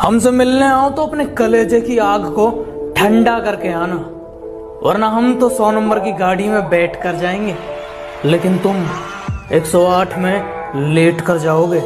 हमसे मिलने आओ तो अपने कलेजे की आग को ठंडा करके आना। वरना हम तो सौ नंबर की गाड़ी में बैठ कर जाएँगे। लेकिन तुम 108 में लेट कर जाओगे।